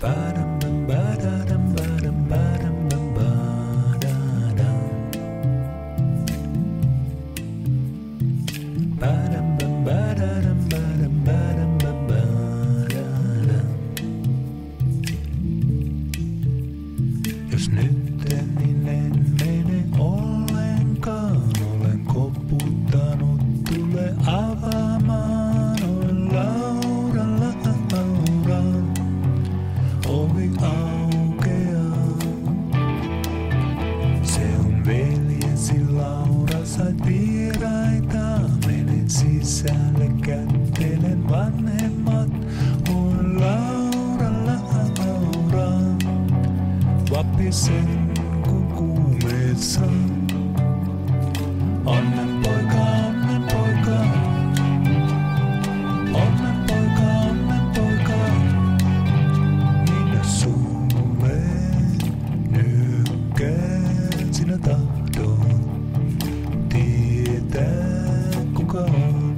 para veljesi Laura, sait vieraita. Menen sisälle, kättelen vanhemmat. On Laura, Laura. Vapisen kun kuumeessa. Onnen tietää kuka on.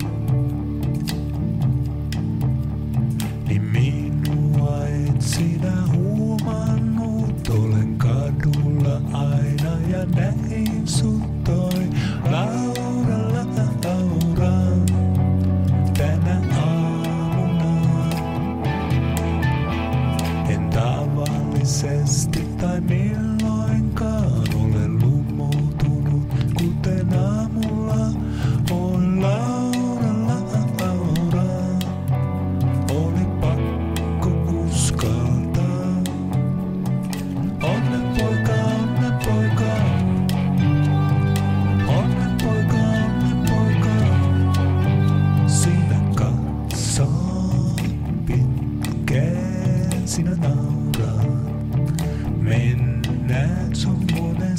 Niin minua sinä huomannut, olen kadulla aina ja näin sut toi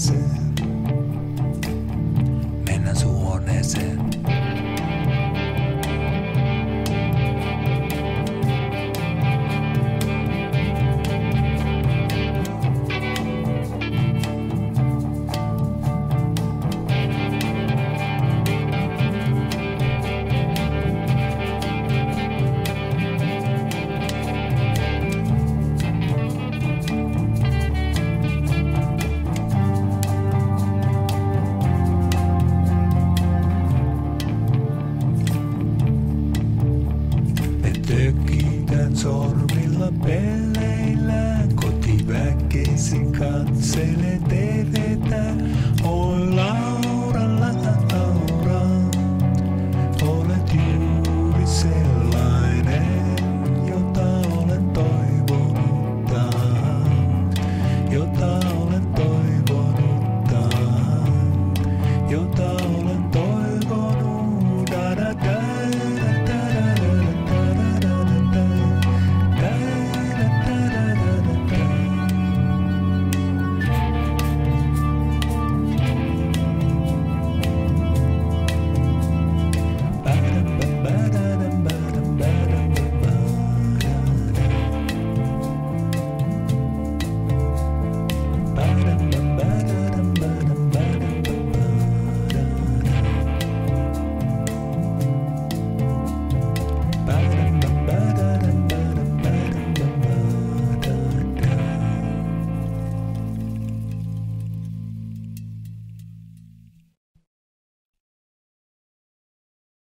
ese, menos su ese. Me tökitään sormilla pelleillä, kotiväkesi katselee TV